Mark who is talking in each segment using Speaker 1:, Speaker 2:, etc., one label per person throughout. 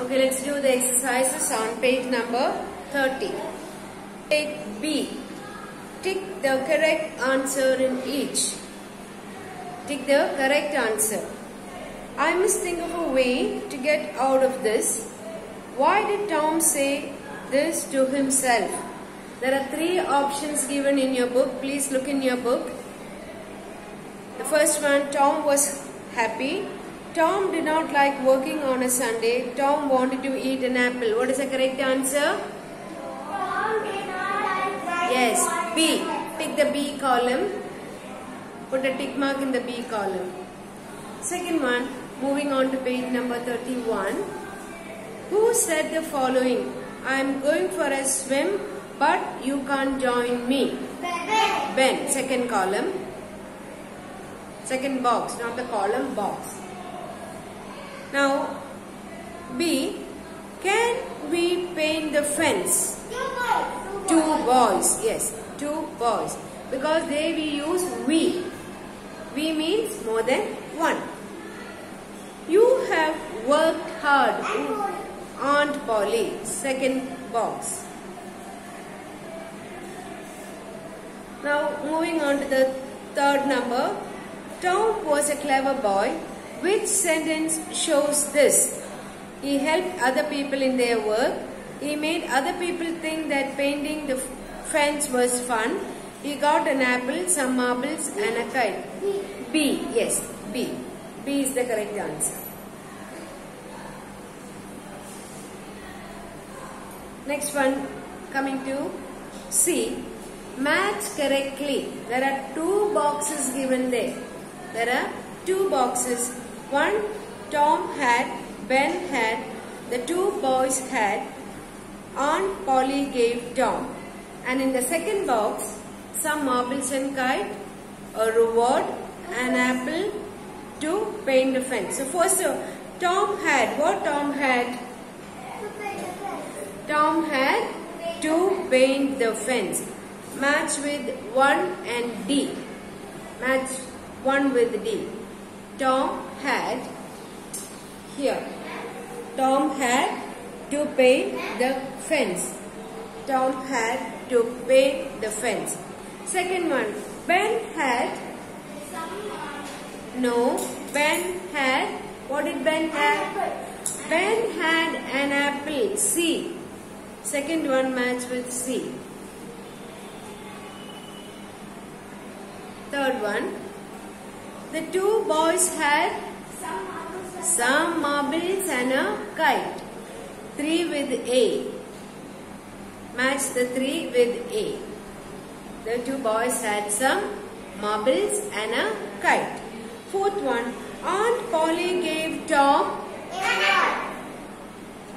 Speaker 1: Okay, let's do the exercises on page number 30. Take B. Tick the correct answer in each. Tick the correct answer. I must think of a way to get out of this. Why did Tom say this to himself? There are three options given in your book. Please look in your book. The first one, Tom was happy. Tom did not like working on a Sunday. Tom wanted to eat an apple. What is the correct answer? Tom D. Yes, B. Tick the B column. Put a tick mark in the B column. Second one, moving on to page number 31. Who said the following? I am going for a swim, but you can't join me. Ben. Ben, second column. Second box, not the column, box. Now, B. Can we paint the fence? Two boys, Two boys, yes, two boys. Because they we use we. We means more than one. You have worked hard, Aunt Polly. Second box. Now moving on to the third number. Tom was a clever boy. Which sentence shows this? He helped other people in their work. He made other people think that painting the fence was fun. He got an apple, some marbles and a kite. B. Yes, B. B is the correct answer. Next one coming to C. Match correctly. There are two boxes given there. There are two boxes. One Tom had, Ben had, the two boys had, Aunt Polly gave Tom. And in the second box, some marbles and kite, a reward, an apple to paint the fence. So first, uh, Tom had, what Tom had? Tom had to paint the fence. Match with 1 and D. Match 1 with D. Tom had, here, Tom had to paint the fence. Tom had to paint the fence. Second one, Ben had, no, Ben had, what did Ben have? Ben had an apple, C. Second one match with C. Third one, the two boys had some marbles and a kite. 3 with A. Match the 3 with A. The two boys had some marbles and a kite. Fourth one, Aunt Polly gave Tom.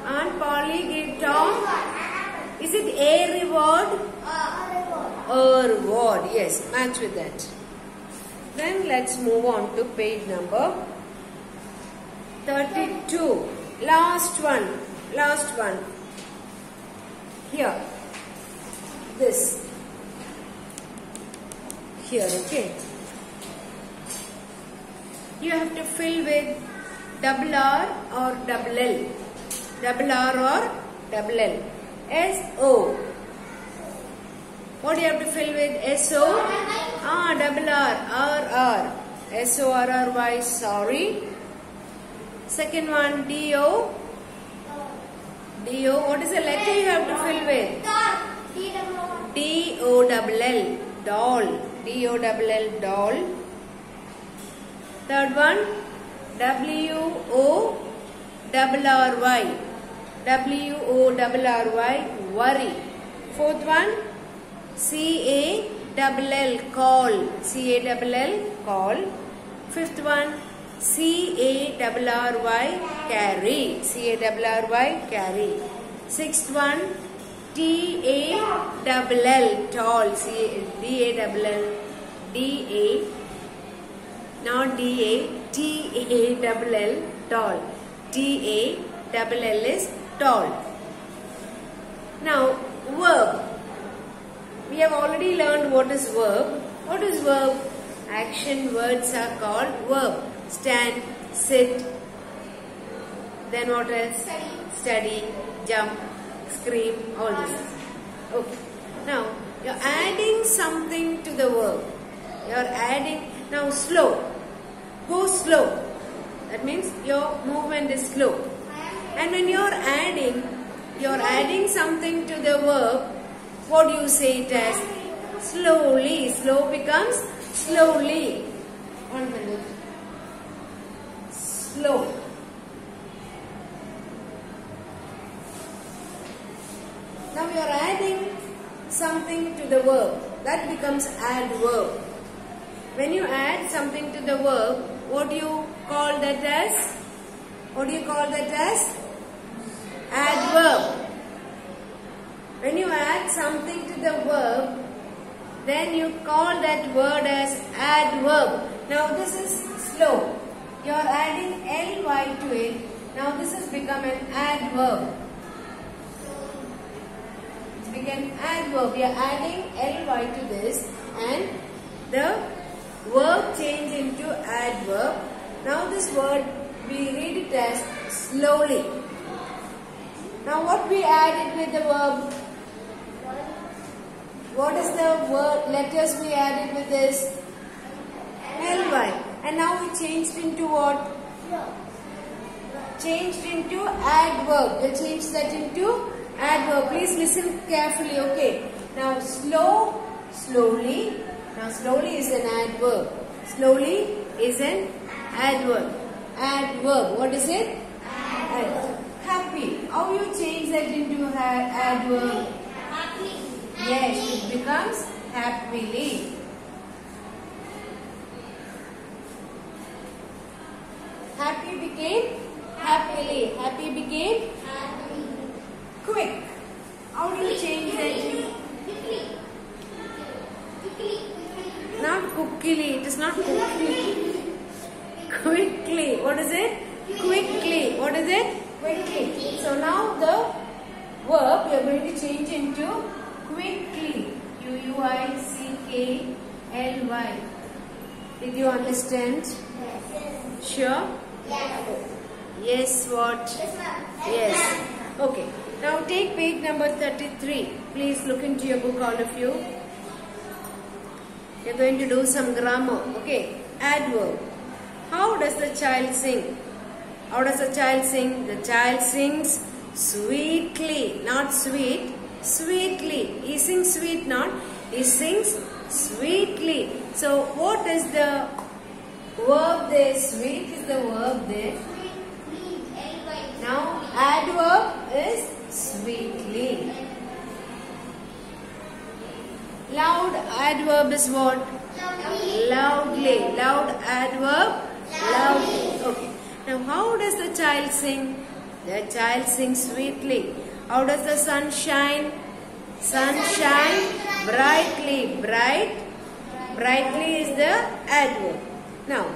Speaker 1: Aunt Polly gave Tom. Is it a reward? A reward. A reward. Yes, match with that. Then let's move on to page number 32. Last one. Last one. Here. This. Here, okay. You have to fill with double R or double L. Double R or double L. S-O. What do you have to fill with? S-O? Ah, double R. R-R. S-O-R-R-Y. Sorry. Second one, D-O. D-O. What is the letter you have to fill with? D-O-double-L. Doll. D-O-double-L. Doll. Third one, W-O-double-R-Y. W-O-double-R-Y. Worry. Fourth one, C-A-double-L. Call. C-A-double-L. Call. Fifth one, C-A-double-R-Y. Carry. C-A-double-R-Y. Carry. Sixth one, T-A-double-L. Tall. C-A-D-A-double-L. D-A. Not D-A. T-A-double-L. Tall. T-A-double-L is tall. Now, verb. We have already learned what is verb. What is verb? Action words are called verb. Stand, sit, Then what else?
Speaker 2: Study.
Speaker 1: Study, jump, scream, all this. Okay. Now, you're adding something to the verb. You're adding, now slow. Go slow. That means your movement is slow. And when you're adding, you're adding something to the verb, what do you say it as? Slowly. Slow becomes slowly. One minute. Slow. Now you are adding something to the verb. That becomes adverb. When you add something to the verb, what do you call that as? What do you call that as? Adverb. Something to the verb, then you call that word as adverb. Now this is slow. You are adding ly to it. Now this has become an adverb. It's become adverb. We are adding ly to this and the verb change into adverb. Now this word we read it as slowly. Now what we added with the verb? What is the word letters we added with this? Ly. And now we changed into what? Changed into adverb. We'll change that into adverb. Please listen carefully, okay? Now slow, slowly. Now slowly is an adverb. Slowly is an adverb. Adverb. What is it? Adverb. Happy. How you change that into adverb? Yes, it becomes happily. Happy became happily. Happy became quick. How do you change that? Not quickly. It is not quickly. Quickly. What is it? Quickly. What is it? Quickly. So now the verb we are going to change into quickly. Q U I C K L Y. Did you understand? Yes. Sure? Yes, what? Yes. Okay. Now take page number 33. Please look into your book, all of you. You're going to do some grammar. Okay. Adverb. How does the child sing? How does the child sing? The child sings sweetly, not sweet, sweetly. He sings sweet, not. He sings sweetly. So, what is the verb there? Sweet is the verb there. Now, adverb is sweetly. Loud adverb is what? Loudly. Loud adverb? Loudly. Okay. Now, how does the child sing? The child sings sweetly. How does the sun shine? Sun shine brightly. Bright. Brightly is the adverb. Now,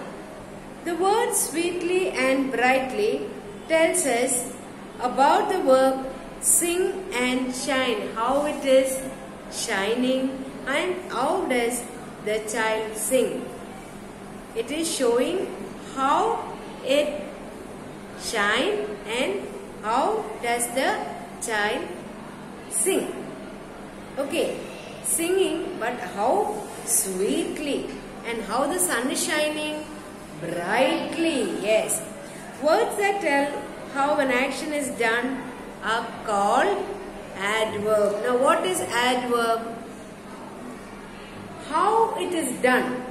Speaker 1: the word sweetly and brightly tells us about the verb sing and shine. How it is shining and how does the child sing. It is showing how it shine and how does the child sing. Okay, singing but how sweetly and how the sun is shining brightly. Yes, words that tell how an action is done are called adverb. Now what is adverb? How it is done.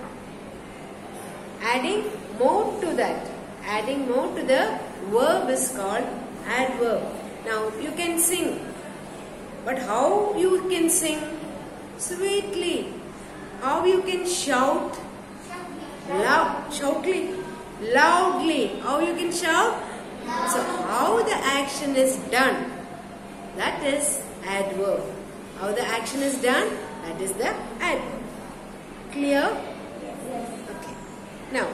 Speaker 1: Adding more to that. Adding more to the verb is called adverb. Now you can sing. But how you can sing? Sweetly. How you can shout? Loud. Shoutly. Loudly. How you can shout? So how the action is done? That is adverb. How the action is done? That is the adverb. Clear? Yes. Okay. Now,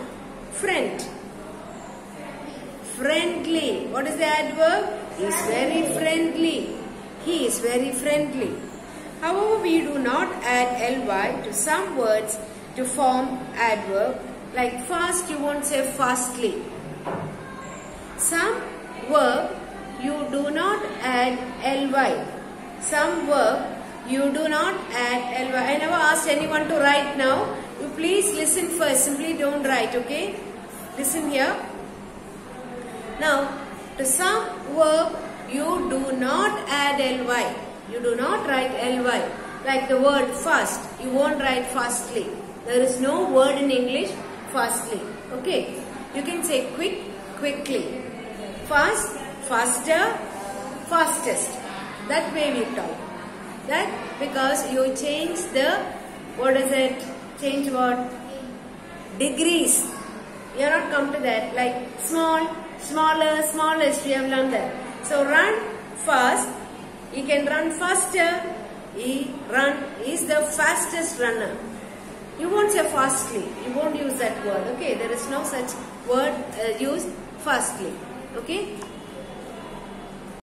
Speaker 1: Friendly. What is the adverb? Is very friendly. He is very friendly. However, we do not add ly to some words to form adverb. Like fast, you won't say fastly. Some verb you do not add ly. Some verb you do not add ly. I never asked anyone to write now. You please listen first. Simply don't write, okay? Listen here. Now, to some verb you do not add ly. You do not write ly. Like the word fast, you won't write fastly. There is no word in English fastly. Okay? You can say quick, quickly. Fast, faster, fastest. That way we talk. That because you change the, what is it? Change what? Degrees. You are not come to that. Like small, smaller, smallest. We have learned that. So run fast. He can run faster. He run is the fastest runner. You won't say fastly. You won't use that word. Okay. There is no such word uh, used fastly. Okay.